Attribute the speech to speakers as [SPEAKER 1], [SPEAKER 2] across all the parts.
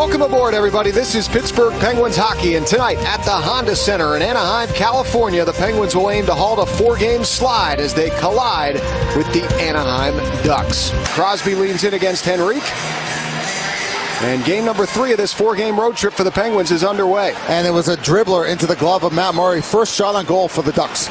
[SPEAKER 1] Welcome aboard, everybody. This is Pittsburgh Penguins hockey, and tonight at the Honda Center in Anaheim, California, the Penguins will aim to halt a four-game slide as they collide with the Anaheim Ducks. Crosby leans in against Henrique. And game number three of this four-game road trip for the Penguins is underway.
[SPEAKER 2] And it was a dribbler into the glove of Matt Murray. First shot on goal for the Ducks.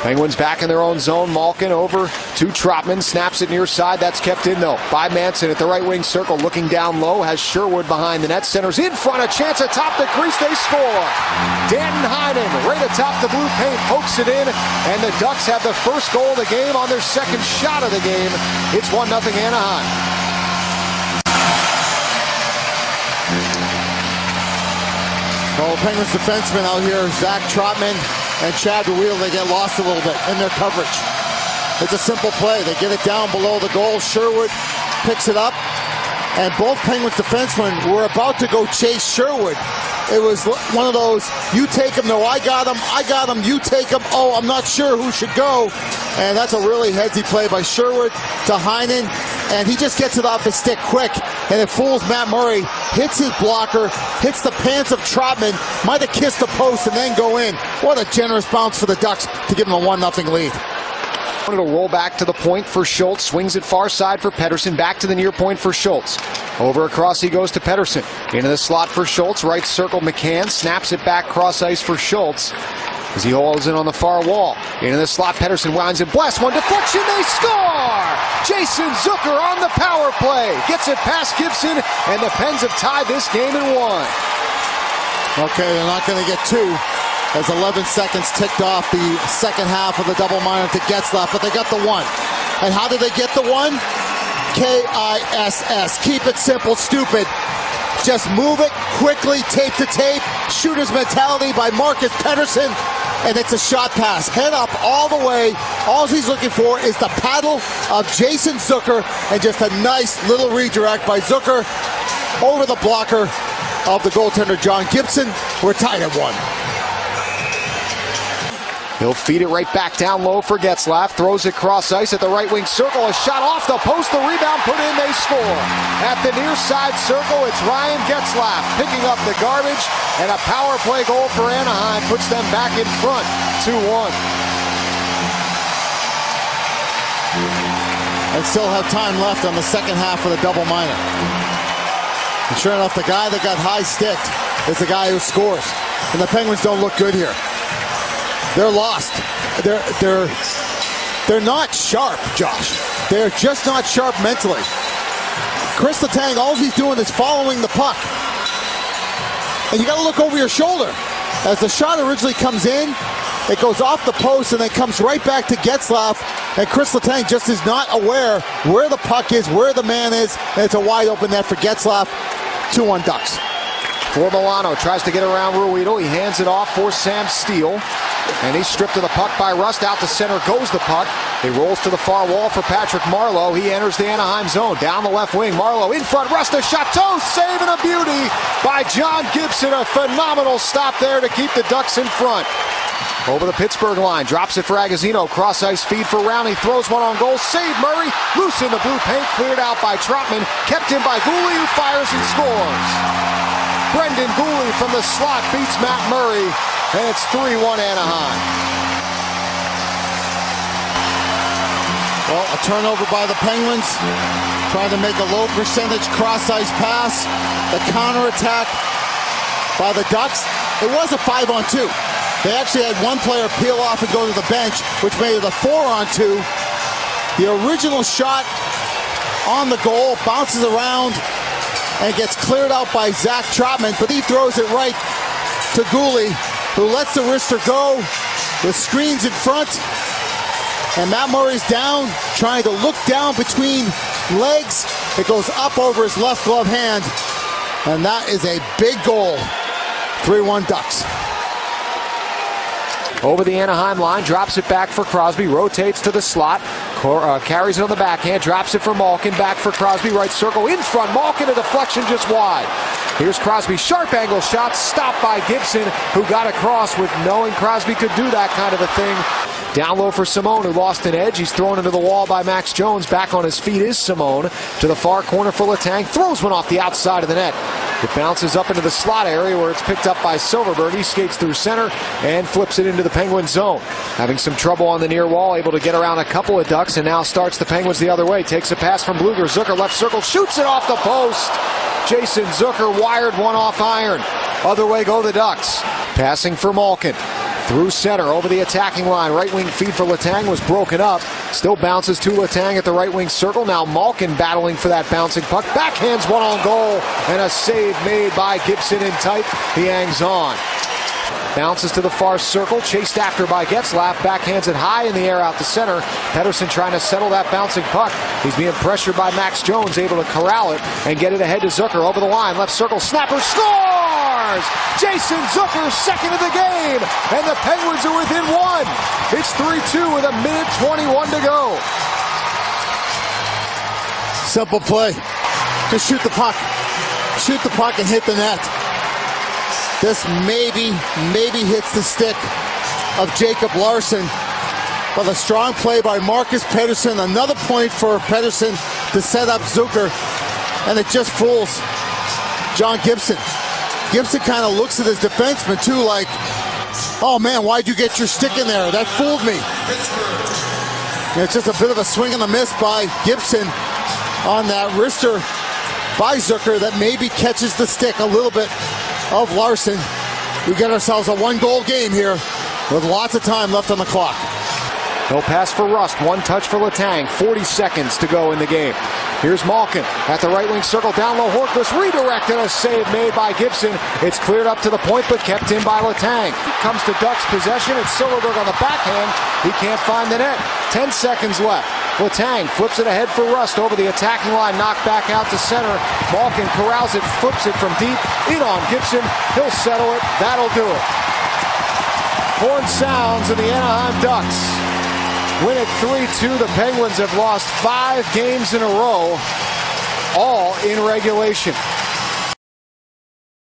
[SPEAKER 1] Penguins back in their own zone. Malkin over to Trotman. Snaps it near side. That's kept in, though, by Manson at the right wing circle. Looking down low. Has Sherwood behind the net. Centers in front. A chance atop the crease. They score. Danton Heinen right atop the blue paint. Pokes it in. And the Ducks have the first goal of the game on their second shot of the game. It's 1 0 Anaheim.
[SPEAKER 2] So Penguins defenseman out here, Zach Trotman and Chad Ruhwedel, they get lost a little bit in their coverage. It's a simple play. They get it down below the goal. Sherwood picks it up. And both Penguins defensemen were about to go chase Sherwood. It was one of those, you take him, no, I got him, I got him, you take him, oh, I'm not sure who should go. And that's a really headsy play by Sherwood to Heinen. And he just gets it off his stick quick. And it fools Matt Murray, hits his blocker, hits the pants of Trotman, might have kissed the post and then go in. What a generous bounce for the Ducks to give them a 1 0 lead.
[SPEAKER 1] It'll roll back to the point for Schultz. Swings it far side for Pettersson. Back to the near point for Schultz. Over across he goes to Pettersson. Into the slot for Schultz. Right circle McCann. Snaps it back cross ice for Schultz. As he holds in on the far wall. Into the slot. Pettersson winds it. Bless one deflection. They score! Jason Zucker on the power play. Gets it past Gibson. And the Pens have tied this game in one.
[SPEAKER 2] Okay, they're not going to get two as 11 seconds ticked off the second half of the double minor to Getzlaf, but they got the one. And how did they get the one? K-I-S-S. Keep it simple, stupid. Just move it quickly, tape to tape. Shooter's mentality by Marcus Pettersson. And it's a shot pass. Head up all the way. All he's looking for is the paddle of Jason Zucker and just a nice little redirect by Zucker over the blocker of the goaltender John Gibson. We're tied at one.
[SPEAKER 1] He'll feed it right back down low for Getzlaf. Throws it cross ice at the right wing circle. A shot off the post. The rebound put in. They score. At the near side circle, it's Ryan Getzlaf picking up the garbage. And a power play goal for Anaheim puts them back in front 2 1.
[SPEAKER 2] And still have time left on the second half of the double minor. And sure enough, the guy that got high sticked is the guy who scores. And the Penguins don't look good here. They're lost. They're they're they're not sharp, Josh. They're just not sharp mentally. Chris Letang, all he's doing is following the puck. And you got to look over your shoulder. As the shot originally comes in, it goes off the post and then comes right back to Getzlaf. And Chris Letang just is not aware where the puck is, where the man is, and it's a wide open net for Getzlaf. 2 1 Ducks.
[SPEAKER 1] For Milano, tries to get around Ruhwedel. He hands it off for Sam Steel. And he's stripped of the puck by Rust. Out to center goes the puck. He rolls to the far wall for Patrick Marleau. He enters the Anaheim zone. Down the left wing. Marleau in front. Rust a Chateau saving a beauty by John Gibson. A phenomenal stop there to keep the Ducks in front. Over the Pittsburgh line. Drops it for Agazino. Cross ice feed for Rowney. Throws one on goal. Save Murray. Loose in the blue paint. Cleared out by Trotman. Kept in by Guhle who fires and scores. Brendan Guhle from the slot beats Matt Murray. And it's 3 1 Anaheim.
[SPEAKER 2] Well, a turnover by the Penguins. Trying to make a low percentage cross ice pass. The counterattack by the Ducks. It was a 5 on 2. They actually had one player peel off and go to the bench, which made it a 4 on 2. The original shot on the goal bounces around and gets cleared out by Zach Trotman, but he throws it right to Guhle who lets the wrister go with screens in front. And Matt Murray's down, trying to look down between legs. It goes up over his left glove hand. And that is a big goal. 3 1 Ducks.
[SPEAKER 1] Over the Anaheim line, drops it back for Crosby, rotates to the slot, uh, carries it on the backhand, drops it for Malkin, back for Crosby, right circle, in front, Malkin, a deflection just wide. Here's Crosby, sharp angle shot, stopped by Gibson, who got across with knowing Crosby could do that kind of a thing. Down low for Simon, who lost an edge. He's thrown into the wall by Max Jones. Back on his feet is Simon. To the far corner for Letang. Throws one off the outside of the net. It bounces up into the slot area where it's picked up by Silfverberg. He skates through center and flips it into the Penguin zone. Having some trouble on the near wall, able to get around a couple of ducks, and now starts the Penguins the other way. Takes a pass from Blueger. Zucker left circle, shoots it off the post. Jason Zucker wired one off iron. Other way go the Ducks. Passing for Malkin. Through center, over the attacking line. Right wing feed for Letang was broken up. Still bounces to Letang at the right wing circle. Now Malkin battling for that bouncing puck. Backhands one on goal. And a save made by Gibson in tight. He hangs on. Bounces to the far circle, chased after by Getzlaf. Backhands it high in the air out the center. Pettersson trying to settle that bouncing puck. He's being pressured by Max Jones, able to corral it and get it ahead to Zucker over the line. Left circle, snapper scores! Jason Zucker, second of the game, and the Penguins are within one. It's 3-2 with a minute 21 to go.
[SPEAKER 2] Simple play. Just shoot the puck. Shoot the puck and hit the net. This maybe, maybe hits the stick of Jacob Larsson. But a strong play by Marcus Pettersson. Another point for Pettersson to set up Zucker. And it just fools John Gibson. Gibson kind of looks at his defenseman too like, oh man, why'd you get your stick in there? That fooled me. It's just a bit of a swing and a miss by Gibson on that wrister by Zucker that maybe catches the stick a little bit of Larsson. We get ourselves a one goal game here with lots of time left on the clock.
[SPEAKER 1] No pass for Rust. One touch for Letang. 40 seconds to go in the game. Here's Malkin at the right wing circle. Down low. Hornqvist redirected. A save made by Gibson. It's cleared up to the point, but kept in by Letang. Comes to Ducks possession. It's Silfverberg on the backhand. He can't find the net. 10 seconds left. Letang flips it ahead for Rust over the attacking line. Knocked back out to center. Malkin corrals it, flips it from deep. In on Gibson. He'll settle it. That'll do it. Horn sounds and the Anaheim Ducks win it 3-2. The Penguins have lost five games in a row, all in regulation.